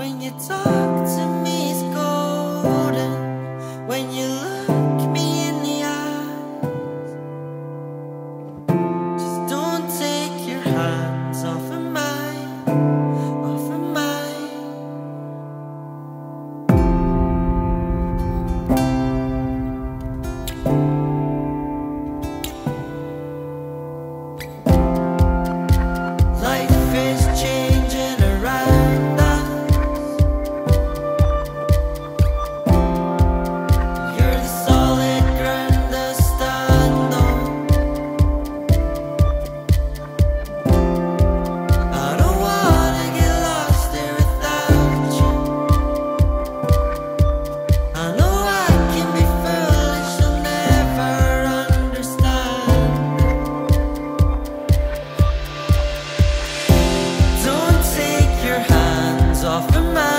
when you talk to me. off the mind.